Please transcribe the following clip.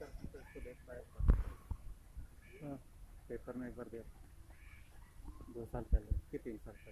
देख पाए पेपर में एक बार दिया दो साल पहले कि तीन साल?